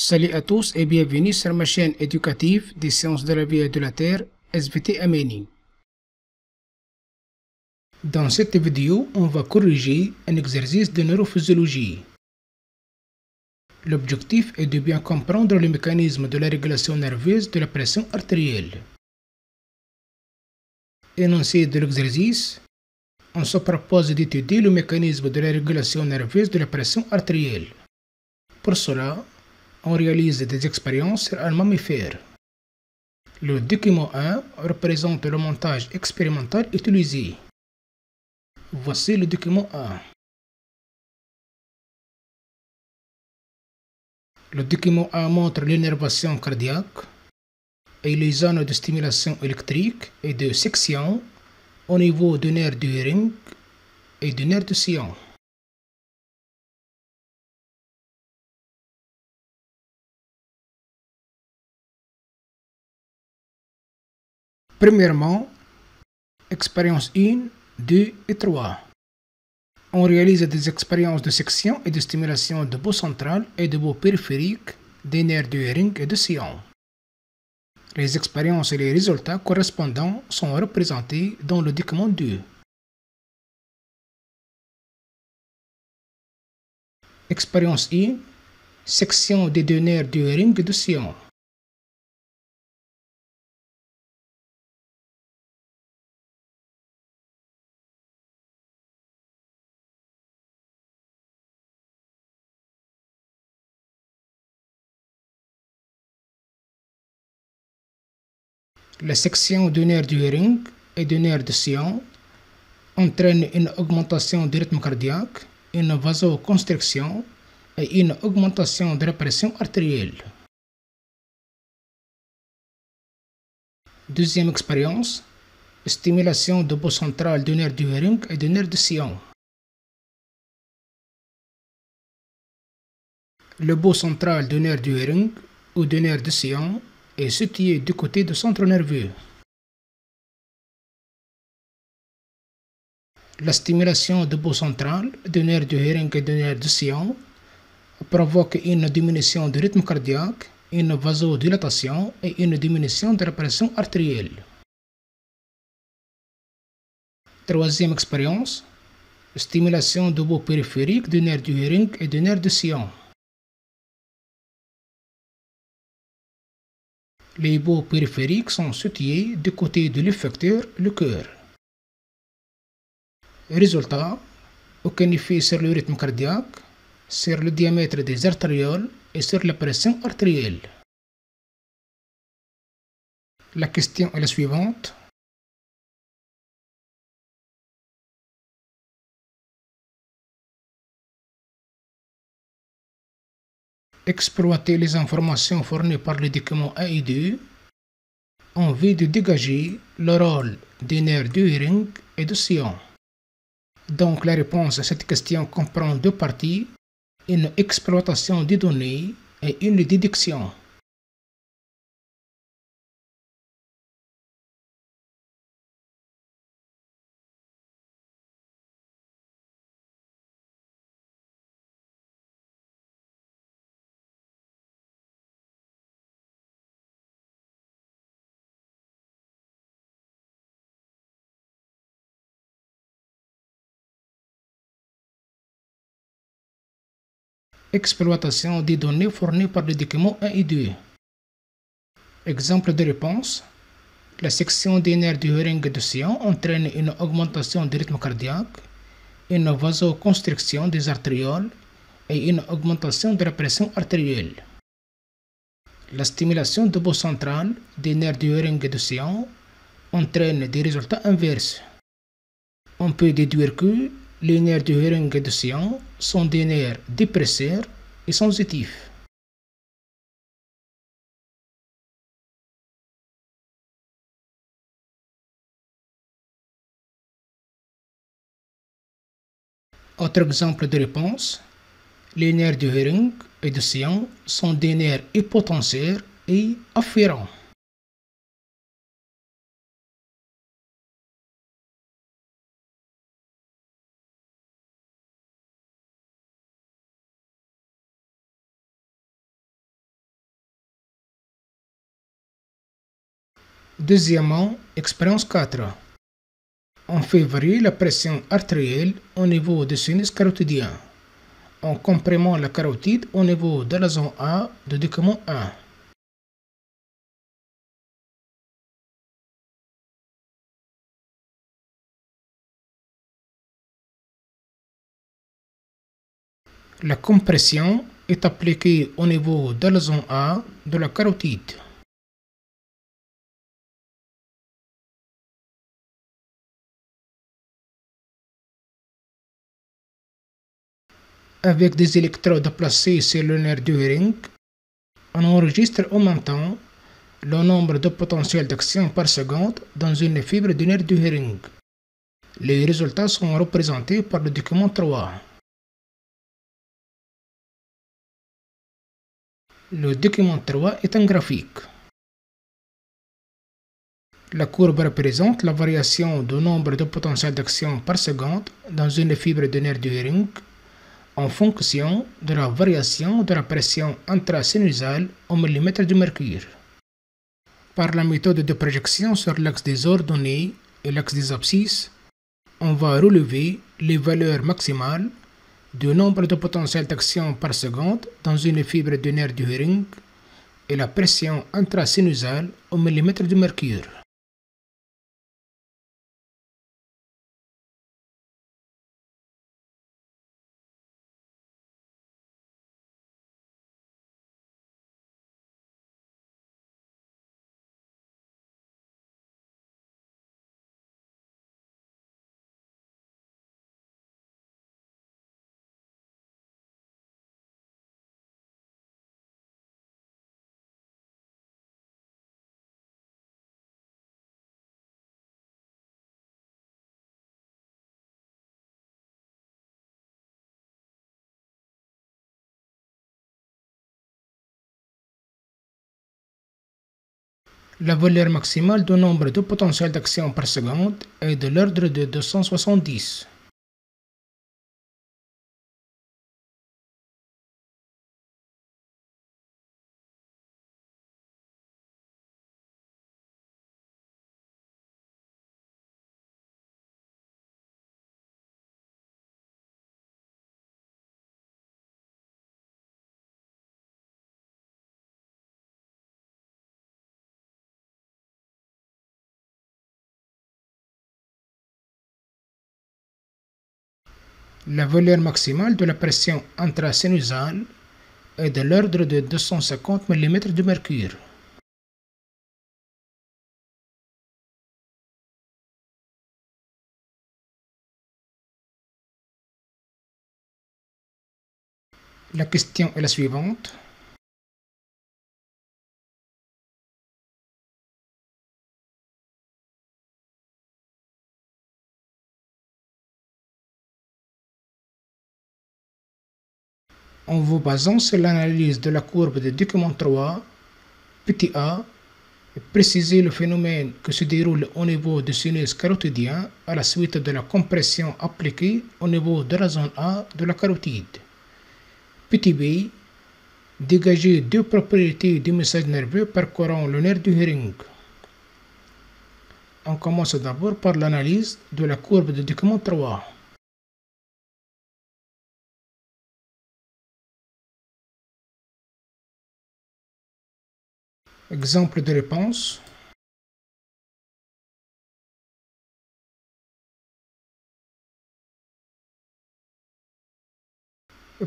Salut à tous et bienvenue sur ma chaîne éducative des sciences de la vie et de la Terre, SVT Ameni. Dans cette vidéo, on va corriger un exercice de neurophysiologie. L'objectif est de bien comprendre le mécanisme de la régulation nerveuse de la pression artérielle. Énoncé de l'exercice, on se propose d'étudier le mécanisme de la régulation nerveuse de la pression artérielle. Pour cela, on réalise des expériences sur un mammifère. Le document 1 représente le montage expérimental utilisé. Voici le document 1. Le document 1 montre l'énervation cardiaque et les zones de stimulation électrique et de section au niveau du nerf du ring et du nerf du sillon. Premièrement, expérience 1, 2 et 3. On réalise des expériences de section et de stimulation de beau central et de beau périphérique des nerfs du ring et du sillon. Les expériences et les résultats correspondants sont représentés dans le document 2. Expérience 1. Section des deux nerfs du ring et du sillon. La section du nerf du ring et du nerf du sillon entraîne une augmentation du rythme cardiaque, une vasoconstriction et une augmentation de la pression artérielle. Deuxième expérience, stimulation de beau central du nerf du ring et du nerf du sillon. Le beau central du nerf du ring ou du nerf du sillon est situé du côté du centre nerveux. La stimulation du beau central, du nerf du herring et du nerf du sillon provoque une diminution du rythme cardiaque, une vasodilatation et une diminution de la pression artérielle. Troisième expérience, stimulation du beau périphérique du nerf du herring et du nerf du sillon. Les bouts périphériques sont situés du côté de l'effecteur, le cœur. Résultat, aucun effet sur le rythme cardiaque, sur le diamètre des artérioles et sur la pression artérielle. La question est la suivante. Exploiter les informations fournies par les documents 1 et 2 en vue de dégager le rôle des nerfs du ring et du sillon. Donc la réponse à cette question comprend deux parties, une exploitation des données et une déduction. Exploitation des données fournies par les documents 1 et 2. Exemple de réponse. La section des nerfs du ring de sillon entraîne une augmentation du rythme cardiaque, une vasoconstriction des artérioles et une augmentation de la pression artérielle. La stimulation du beau central des nerfs du ring de sillon entraîne des résultats inverses. On peut déduire que les nerfs du herring et du sillon sont des nerfs dépresseurs et sensitifs. Autre exemple de réponse, les nerfs du herring et du sillon sont des nerfs hypotenseurs et afférents. Deuxièmement, expérience 4. On fait varier la pression artérielle au niveau du sinus carotidien en comprimant la carotide au niveau de la zone A du document 1. La compression est appliquée au niveau de la zone A de la carotide. Avec des électrodes placées sur le nerf du ring, on enregistre en même temps le nombre de potentiels d'action par seconde dans une fibre du nerf du ring. Les résultats sont représentés par le document 3. Le document 3 est un graphique. La courbe représente la variation du nombre de potentiels d'action par seconde dans une fibre de nerf du ring en fonction de la variation de la pression intrasinusale au millimètre de mercure. Par la méthode de projection sur l'axe des ordonnées et l'axe des abscisses, on va relever les valeurs maximales du nombre de potentiels d'action par seconde dans une fibre de nerf du ring et la pression intrasinusale au millimètre de mercure. La valeur maximale du nombre de potentiels d'action par seconde est de l'ordre de 270. La valeur maximale de la pression intrasinusale est de l'ordre de 250 mm de mercure. La question est la suivante. En vous basant sur l'analyse de la courbe de document 3, petit a, préciser le phénomène qui se déroule au niveau du sinus carotidien à la suite de la compression appliquée au niveau de la zone A de la carotide. Petit b, dégager deux propriétés du message nerveux parcourant le nerf du ring. On commence d'abord par l'analyse de la courbe de document 3. Exemple de réponse.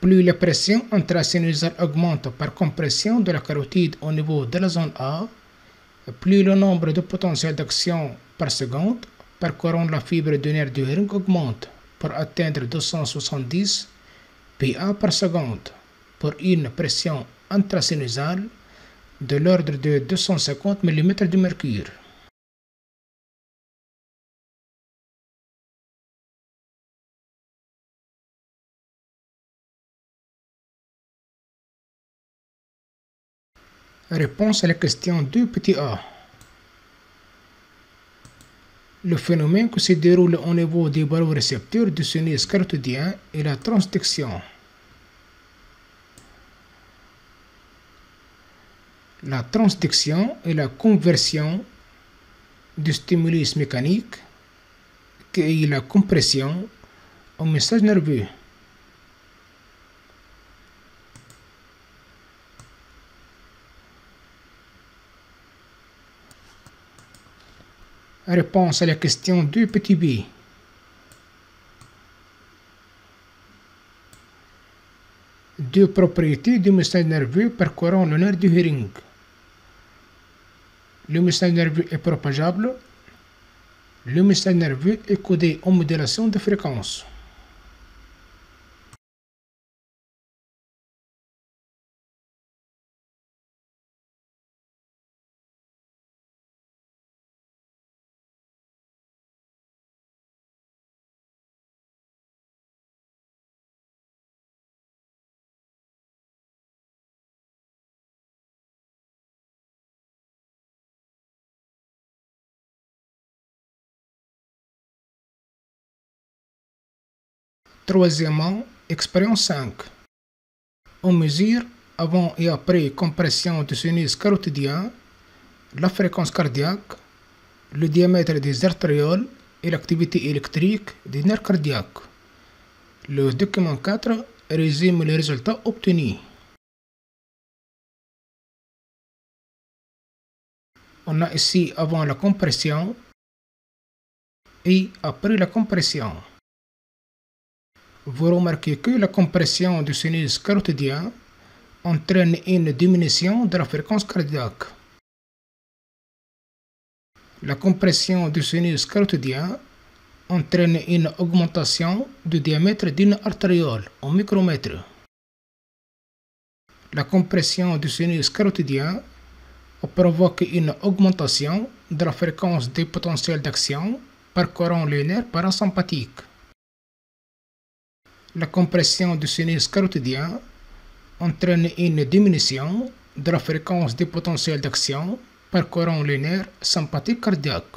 Plus la pression intrasinusale augmente par compression de la carotide au niveau de la zone A, plus le nombre de potentiels d'action par seconde parcourant la fibre du nerf du ring augmente pour atteindre 270 PA par seconde pour une pression intrasinusale de l'ordre de 250 mm de mercure. Réponse à la question 2 petit a. Le phénomène qui se déroule au niveau des récepteurs du sinus carotidien est la transduction. La transduction est la conversion du stimulus mécanique est la compression au message nerveux. Réponse à la question 2 petit b. Deux propriétés du message nerveux parcourant le nerf du hearing. Le message nerveux est propageable. Le message nerveux est codé en modulation de fréquence. Troisièmement, expérience 5. On mesure avant et après compression du sinus carotidien, la fréquence cardiaque, le diamètre des artérioles et l'activité électrique des nerfs cardiaques. Le document 4 résume les résultats obtenus. On a ici avant la compression et après la compression. Vous remarquez que la compression du sinus carotidien entraîne une diminution de la fréquence cardiaque. La compression du sinus carotidien entraîne une augmentation du diamètre d'une artériole en micromètre. La compression du sinus carotidien provoque une augmentation de la fréquence des potentiels d'action parcourant les nerfs parasympathiques. La compression du sinus carotidien entraîne une diminution de la fréquence des potentiels d'action parcourant les nerfs sympathiques cardiaques.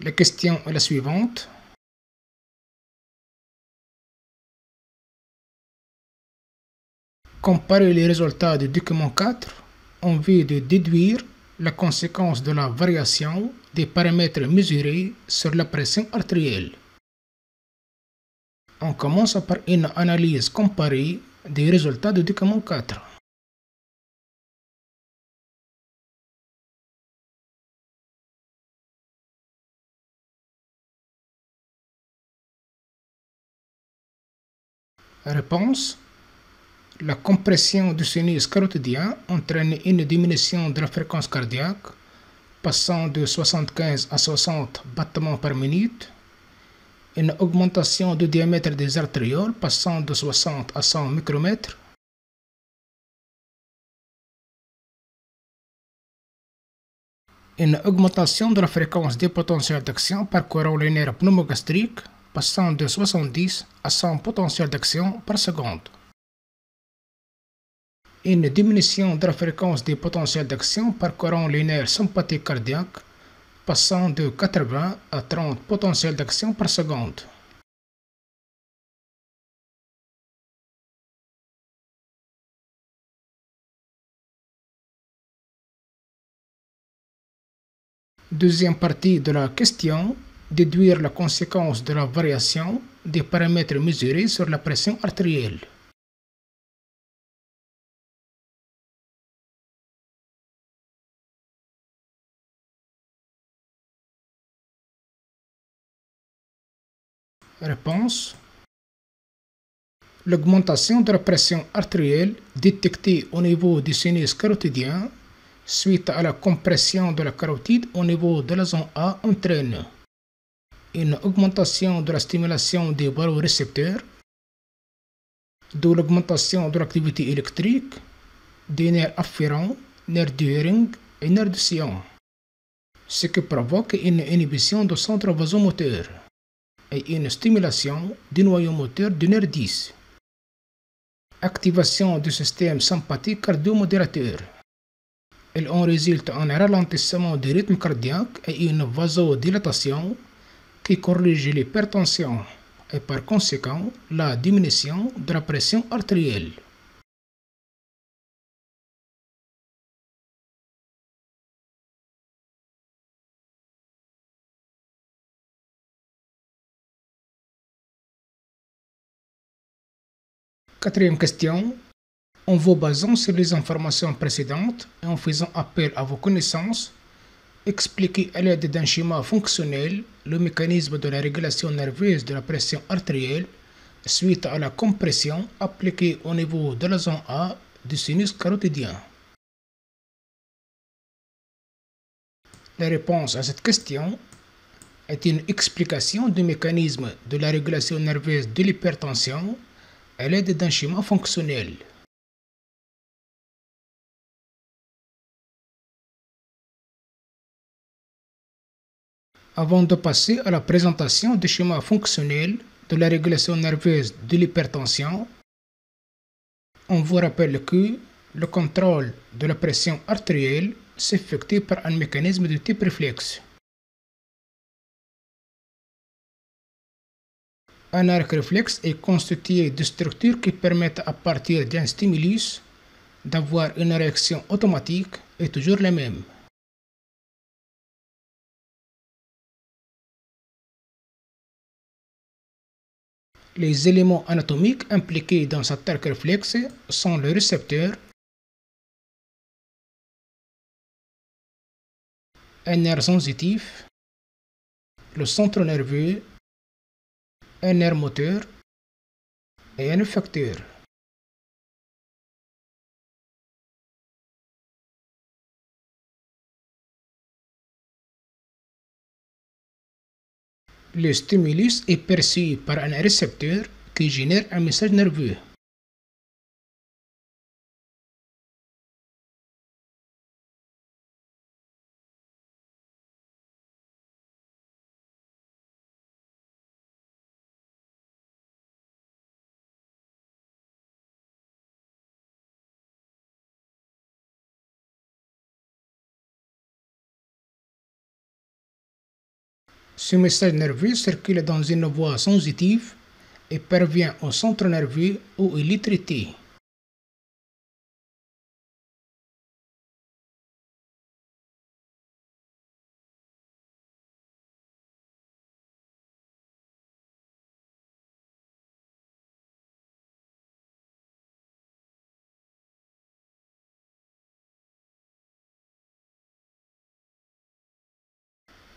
La question est la suivante. Comparer les résultats du document 4 en vue de déduire la conséquence de la variation des paramètres mesurés sur la pression artérielle. On commence par une analyse comparée des résultats du document 4. Réponse La compression du sinus carotidien entraîne une diminution de la fréquence cardiaque passant de 75 à 60 battements par minute, une augmentation du diamètre des artérioles passant de 60 à 100 micromètres, une augmentation de la fréquence des potentiels d'action parcourant les nerfs pneumogastriques passant de 70 à 100 potentiels d'action par seconde. Une diminution de la fréquence des potentiels d'action parcourant les nerfs sympathiques cardiaques passant de 80 à 30 potentiels d'action par seconde. Deuxième partie de la question déduire la conséquence de la variation des paramètres mesurés sur la pression artérielle. Réponse. L'augmentation de la pression artérielle détectée au niveau du sinus carotidien suite à la compression de la carotide au niveau de la zone A entraîne une augmentation de la stimulation des barorécepteurs, de l'augmentation de l'activité électrique, des nerfs afférents, nerfs du et nerfs du sillon, ce qui provoque une inhibition du centre vasomoteur et une stimulation du noyau moteur du nerf 10. Activation du système sympathique cardiomodérateur. Il en résulte un ralentissement du rythme cardiaque et une vasodilatation qui corrige l'hypertension et par conséquent la diminution de la pression artérielle. Quatrième question. En vous basant sur les informations précédentes et en faisant appel à vos connaissances, expliquez à l'aide d'un schéma fonctionnel le mécanisme de la régulation nerveuse de la pression artérielle suite à la compression appliquée au niveau de la zone A du sinus carotidien. La réponse à cette question est une explication du mécanisme de la régulation nerveuse de l'hypertension à l'aide d'un schéma fonctionnel. Avant de passer à la présentation du schéma fonctionnel de la régulation nerveuse de l'hypertension, on vous rappelle que le contrôle de la pression artérielle s'effectue par un mécanisme de type réflexe. Un arc réflexe est constitué de structures qui permettent à partir d'un stimulus d'avoir une réaction automatique et toujours la même. Les éléments anatomiques impliqués dans cet arc réflexe sont le récepteur, un nerf sensitif, le centre nerveux, un nerf moteur et un effecteur. Le stimulus est perçu par un récepteur qui génère un message nerveux. Ce message nerveux circule dans une voie sensitive et parvient au centre nerveux où il est traité.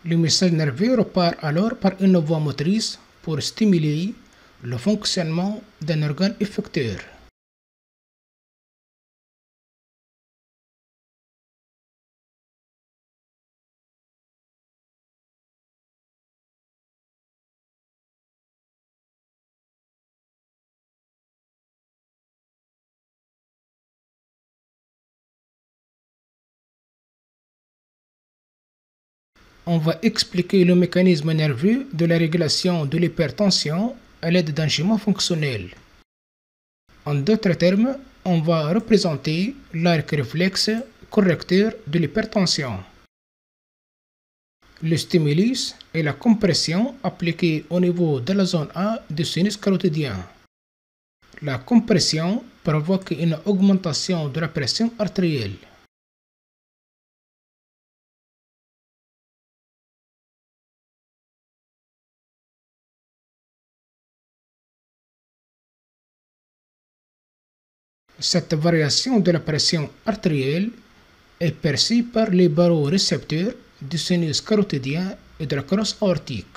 Le message nerveux repart alors par une voie motrice pour stimuler le fonctionnement d'un organe effecteur. On va expliquer le mécanisme nerveux de la régulation de l'hypertension à l'aide d'un schéma fonctionnel. En d'autres termes, on va représenter l'arc réflexe correcteur de l'hypertension. Le stimulus est la compression appliquée au niveau de la zone A du sinus carotidien. La compression provoque une augmentation de la pression artérielle. Cette variation de la pression artérielle est perçue par les barorécepteurs du sinus carotidien et de la crosse aortique.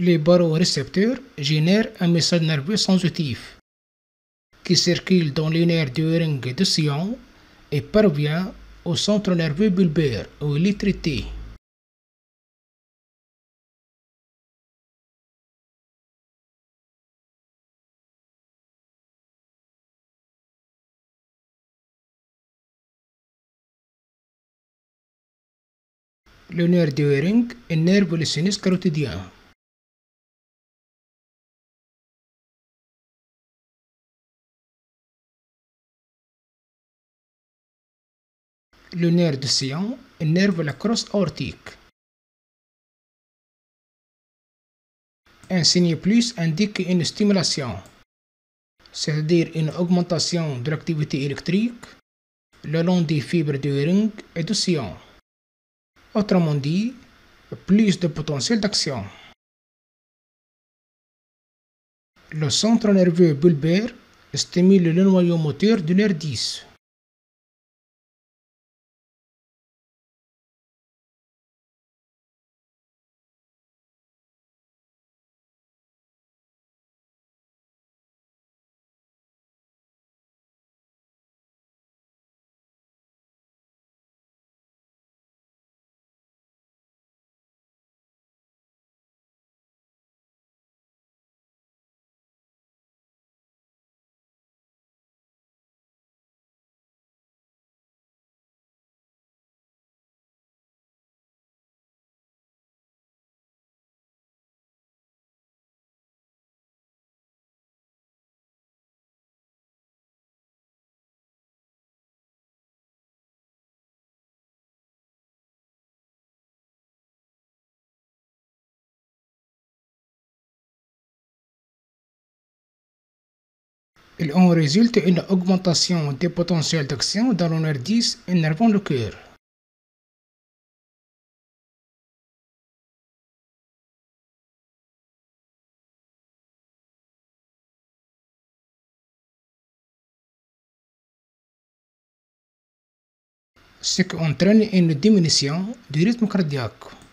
Les barorécepteurs génèrent un message nerveux sensitif qui circule dans les nerfs du ring de Sion et parvient au centre nerveux bulbaire où il est traité. Le nerf du ring innerve le sinus carotidien. Le nerf du sillon innerve la crosse aortique. Un signe plus indique une stimulation, c'est-à-dire une augmentation de l'activité électrique le long des fibres du ring et du sillon. Autrement dit, plus de potentiel d'action. Le centre nerveux bulbaire stimule le noyau moteur du nerf 10. Il en résulte une augmentation des potentiels d'action dans le nerf 10 innervant le cœur. Ce qui entraîne une diminution du rythme cardiaque.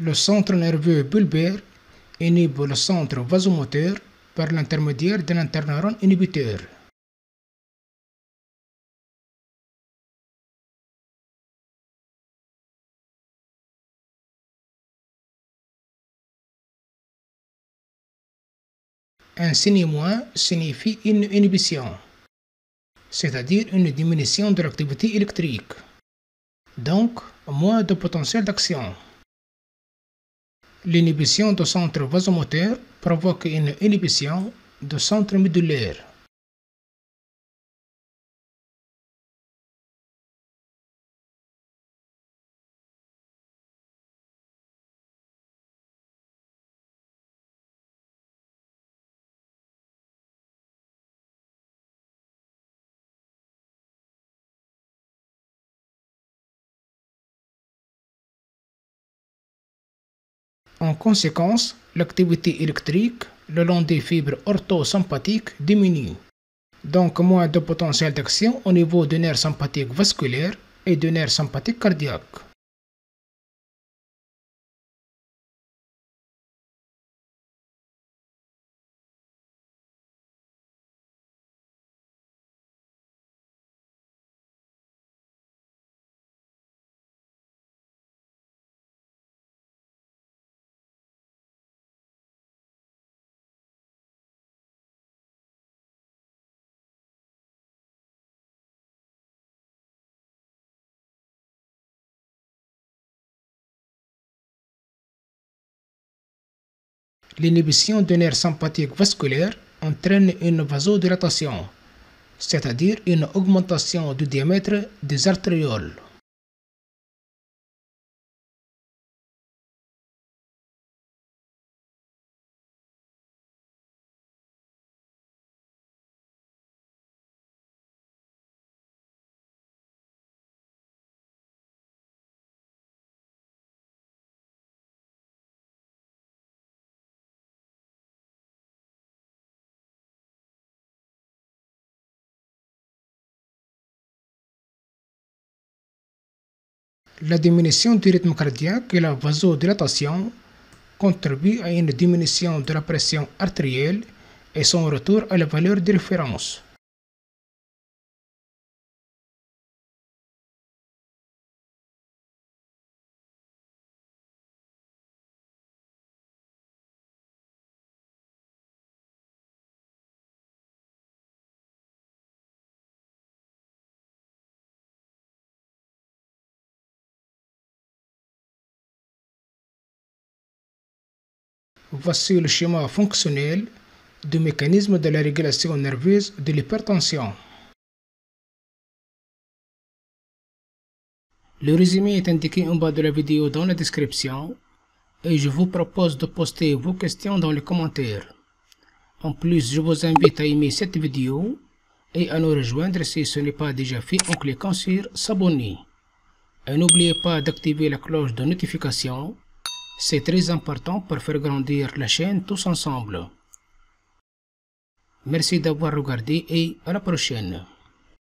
Le centre nerveux bulbaire inhibe le centre vasomoteur par l'intermédiaire d'un interneurone inhibiteur. Un signe moins signifie une inhibition, c'est-à-dire une diminution de l'activité électrique, donc moins de potentiel d'action. L'inhibition du centre vasomoteur provoque une inhibition du centre médulaire. Conséquence, l'activité électrique le long des fibres orthosympathiques diminue. Donc moins de potentiel d'action au niveau du nerf sympathique vasculaire et du nerf sympathique cardiaque. L'inhibition du nerf sympathique vasculaire entraîne une vasodilatation, c'est-à-dire une augmentation du diamètre des artérioles. La diminution du rythme cardiaque et la vasodilatation contribuent à une diminution de la pression artérielle et son retour à la valeur de référence. Voici le schéma fonctionnel du mécanisme de la régulation nerveuse de l'hypertension. Le résumé est indiqué en bas de la vidéo dans la description et je vous propose de poster vos questions dans les commentaires. En plus, je vous invite à aimer cette vidéo et à nous rejoindre si ce n'est pas déjà fait en cliquant sur s'abonner. Et n'oubliez pas d'activer la cloche de notification, c'est très important pour faire grandir la chaîne tous ensemble. Merci d'avoir regardé et à la prochaine.